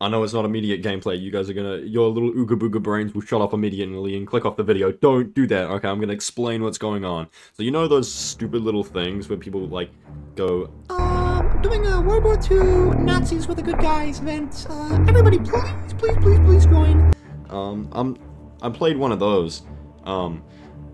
I know it's not immediate gameplay. You guys are gonna, your little ooga booga brains will shut off immediately and click off the video. Don't do that, okay? I'm gonna explain what's going on. So you know those stupid little things where people like go, Um, doing a World War II Nazis were the good guys event. Uh, everybody, please, please, please, please join. um, I'm, I played one of those. Um,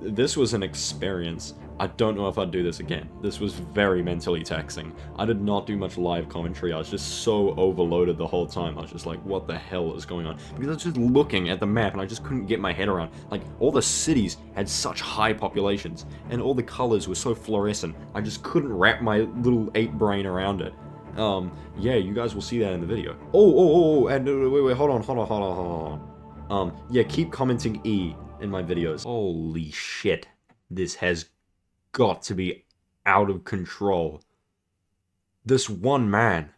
this was an experience. I don't know if I'd do this again. This was very mentally taxing. I did not do much live commentary. I was just so overloaded the whole time. I was just like, what the hell is going on? Because I was just looking at the map and I just couldn't get my head around. Like, all the cities had such high populations and all the colors were so fluorescent. I just couldn't wrap my little ape brain around it. Um, yeah, you guys will see that in the video. Oh, oh, oh, oh, and uh, wait, wait, hold on, hold on, hold on, hold on. Um, yeah, keep commenting E in my videos. Holy shit. This has got to be out of control. This one man.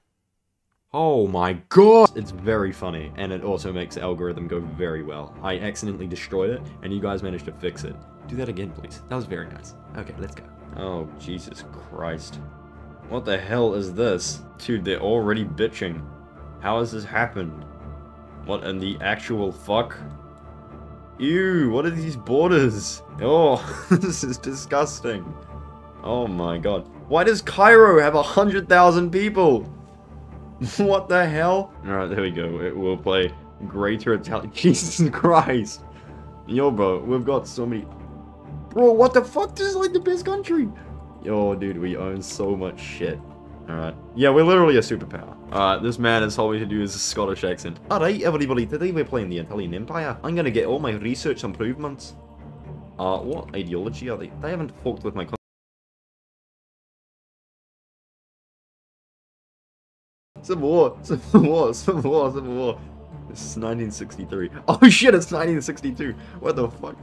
Oh my god! It's very funny, and it also makes the algorithm go very well. I accidentally destroyed it, and you guys managed to fix it. Do that again, please. That was very nice. Okay, let's go. Oh, Jesus Christ. What the hell is this? Dude, they're already bitching. How has this happened? What in the actual fuck? Ew, what are these borders? Oh, this is disgusting. Oh my god. Why does Cairo have a hundred thousand people? what the hell? Alright, there we go. It will play Greater Italian. Jesus Christ. Yo, bro, we've got so many. Bro, what the fuck? This is like the best country. Yo, dude, we own so much shit. Alright. Yeah, we're literally a superpower. Alright, this man has told me to do his Scottish accent. Alright, everybody, today we're playing the Italian Empire. I'm gonna get all my research improvements. Uh, what ideology are they? They haven't fucked with my Civil War, Civil War, Civil War, Civil War. This is 1963. Oh shit, it's 1962. What the fuck?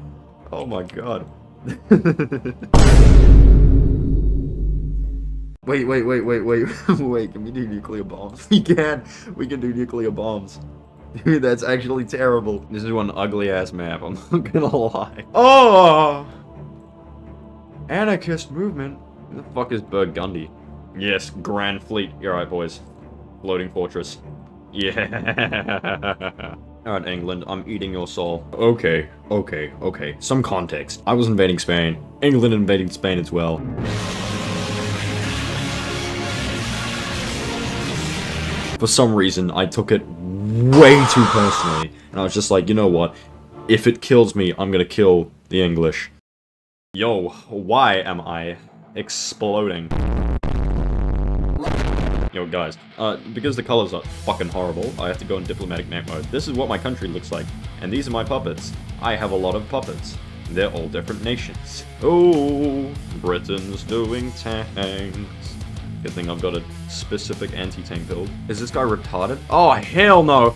Oh my god. Wait, wait, wait, wait, wait, wait, can we do nuclear bombs? We can! We can do nuclear bombs. Dude, that's actually terrible. This is one ugly ass map, I'm not gonna lie. Oh! Anarchist movement? Who the fuck is Burgundy? Yes, Grand Fleet. You're right, boys. Floating fortress. Yeah. Alright, England, I'm eating your soul. Okay, okay, okay. Some context. I was invading Spain. England invading Spain as well. For some reason, I took it way too personally. And I was just like, you know what? If it kills me, I'm gonna kill the English. Yo, why am I exploding? Yo, guys, uh, because the colors are fucking horrible, I have to go in diplomatic map mode. This is what my country looks like, and these are my puppets. I have a lot of puppets. They're all different nations. Oh, Britain's doing tanks. Good thing I've got a specific anti-tank build. Is this guy retarded? Oh, hell no!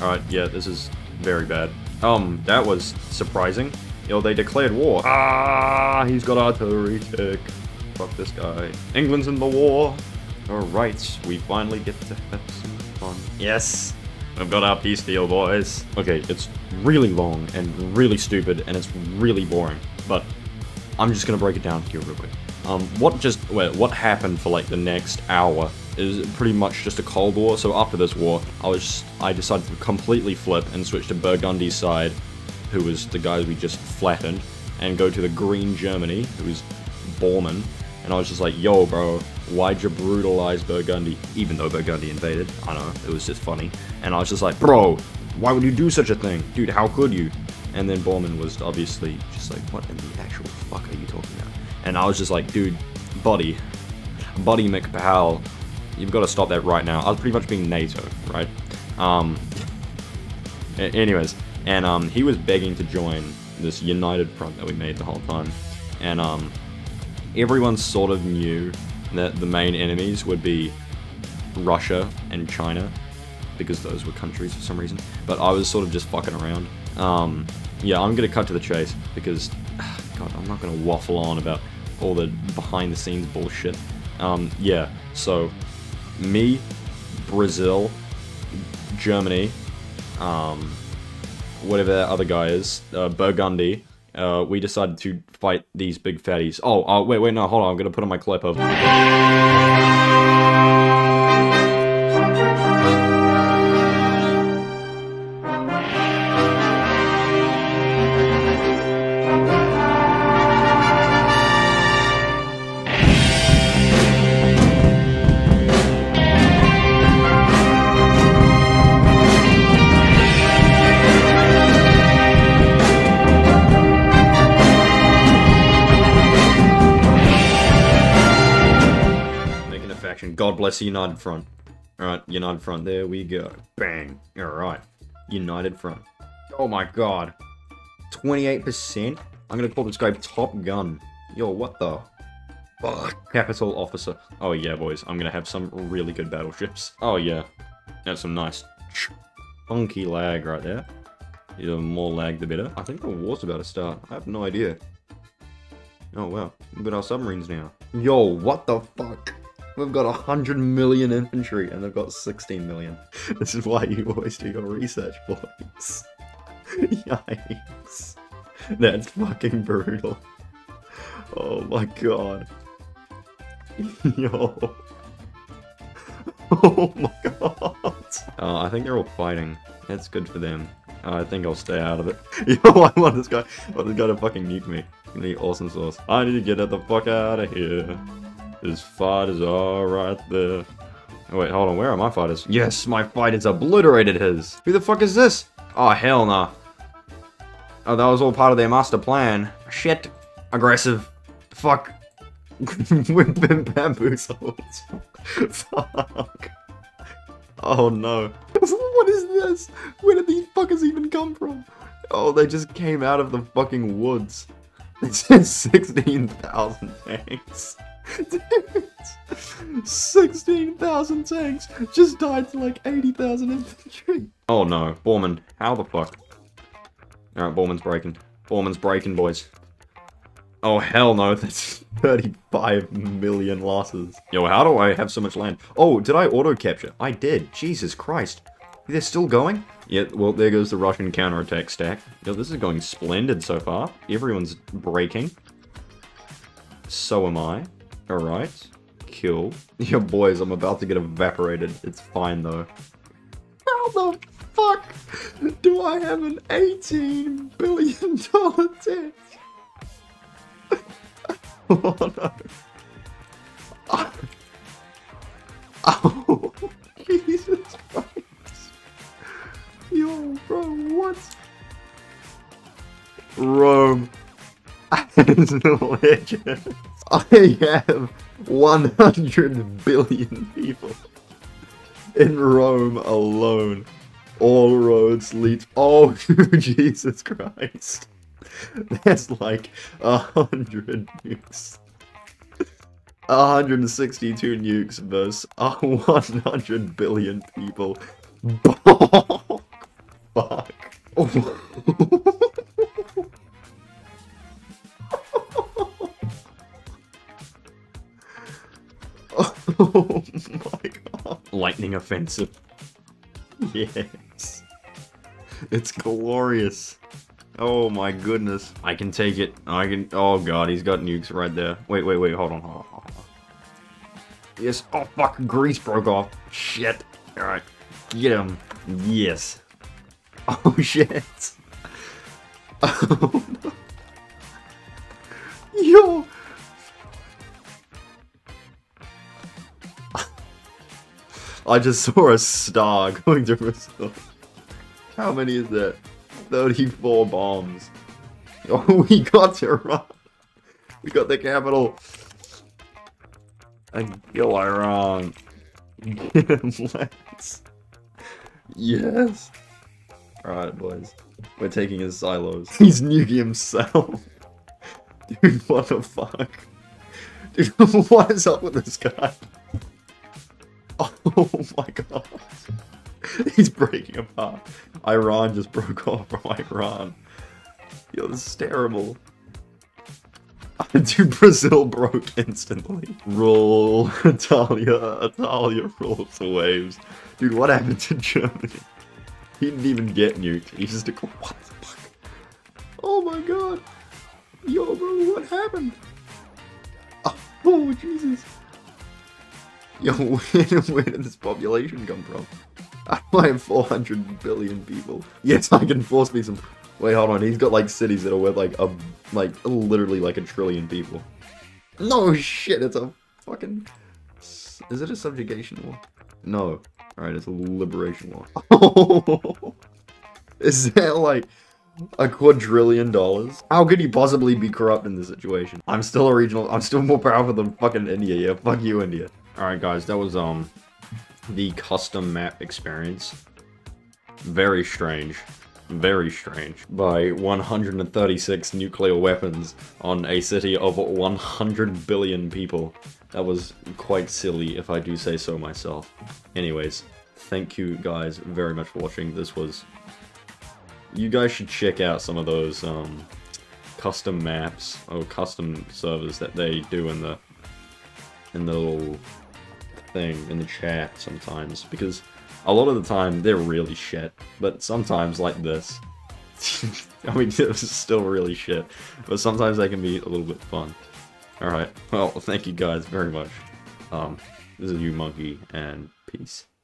Alright, yeah, this is very bad. Um, that was surprising. Yo, they declared war. Ah, he's got artillery tech. Fuck this guy. England's in the war. Alright, we finally get to have some fun. Yes! We've got our peace deal, boys. Okay, it's really long and really stupid and it's really boring, but I'm just gonna break it down here real quick. Um, what just, wait, what happened for like the next hour is pretty much just a Cold War, so after this war, I was, I decided to completely flip and switch to Burgundy's side, who was the guys we just flattened, and go to the Green Germany, who was Bormann, and I was just like, yo bro, why'd you brutalize Burgundy? Even though Burgundy invaded, I know, it was just funny, and I was just like, bro, why would you do such a thing? Dude, how could you? And then Bormann was obviously just like, what in the actual fuck are you talking about? And I was just like, dude, buddy, buddy McPowell, you've got to stop that right now. I was pretty much being NATO, right? Um, anyways, and um, he was begging to join this united front that we made the whole time. And um, everyone sort of knew that the main enemies would be Russia and China, because those were countries for some reason. But I was sort of just fucking around. Um, yeah, I'm gonna cut to the chase because, God, I'm not gonna waffle on about all the behind the scenes bullshit. Um, yeah, so me, Brazil, Germany, um, whatever that other guy is, uh, Burgundy. Uh, we decided to fight these big fatties. Oh, oh, wait, wait, no, hold on. I'm gonna put on my clip of. God bless the United Front. Alright, United Front, there we go. Bang. Alright. United Front. Oh my god. 28%? I'm gonna call this guy Top Gun. Yo, what the? Fuck. Capital Officer. Oh yeah, boys. I'm gonna have some really good battleships. Oh yeah. That's some nice funky lag right there. The more lag, the better. I think the war's about to start. I have no idea. Oh wow. At our submarines now. Yo, what the fuck? We've got 100 million infantry and they've got 16 million. This is why you always do your research, boys. Yikes. That's fucking brutal. Oh my god. Yo. Oh my god. Uh, I think they're all fighting. That's good for them. I think I'll stay out of it. Yo, I want this guy. I want this guy to fucking nuke me. The awesome sauce. I need to get the fuck out of here. His fighters are right there. Oh, wait, hold on. Where are my fighters? Yes, my fighters obliterated his. Who the fuck is this? Oh, hell nah. Oh, that was all part of their master plan. Shit. Aggressive. Fuck. We've been bamboozled. Fuck. Oh no. what is this? Where did these fuckers even come from? Oh, they just came out of the fucking woods. It says 16,000 tanks. Dude, 16,000 tanks just died to like 80,000 infantry. Oh no, Bormann, how the fuck? Alright, Bormann's breaking. Bormann's breaking, boys. Oh hell no, that's 35 million losses. Yo, how do I have so much land? Oh, did I auto capture? I did. Jesus Christ. They're still going? Yeah, well, there goes the Russian counterattack stack. Yo, this is going splendid so far. Everyone's breaking. So am I. Alright. Kill. Yo, boys, I'm about to get evaporated. It's fine, though. How the fuck do I have an 18 billion dollar tank? oh no. Oh, Jesus Christ. Yo, bro, what? Rome as legend. I have 100 billion people in Rome alone. All roads lead. Oh, Jesus Christ. That's like a hundred nukes. 162 nukes versus a 100 billion people. Fuck. Oh my god. Lightning offensive. Yes. It's glorious. Oh my goodness. I can take it. I can. Oh god, he's got nukes right there. Wait, wait, wait. Hold on. Hold on. Hold on. Yes. Oh fuck. Greece broke off. Shit. Alright. Get him. Yes. Oh shit. Oh no. Yo. I just saw a star going to Brazil. How many is that? 34 bombs. Oh, we got Iran. We got the capital. And kill Iran. Get him, let's. Yes. Alright, boys. We're taking his silos. He's nuking himself. Dude, what the fuck? Dude, what is up with this guy? Oh my god. He's breaking apart. Iran just broke off from Iran. Yo, this is terrible. Dude, Brazil broke instantly. Roll, Italia, Italia rolls the waves. Dude, what happened to Germany? He didn't even get nuked. He just took, what the fuck? Oh my god. Yo, bro, what happened? Oh, oh Jesus. Yo, where, where did this population come from? I have 400 billion people. Yes, I can force me some. Wait, hold on. He's got like cities that are worth like a like literally like a trillion people. No shit, it's a fucking. Is it a subjugation war? No. All right, it's a liberation war. Is that like a quadrillion dollars? How could he possibly be corrupt in this situation? I'm still a regional. I'm still more powerful than fucking India. Yeah, fuck you, India. Alright guys, that was um the custom map experience. Very strange. Very strange. By 136 nuclear weapons on a city of 100 billion people. That was quite silly if I do say so myself. Anyways, thank you guys very much for watching. This was... You guys should check out some of those um, custom maps or custom servers that they do in the in the little thing in the chat sometimes because a lot of the time they're really shit, but sometimes like this. I mean, it was still really shit, but sometimes they can be a little bit fun. Alright, well, thank you guys very much. Um, this is you, Monkey, and peace.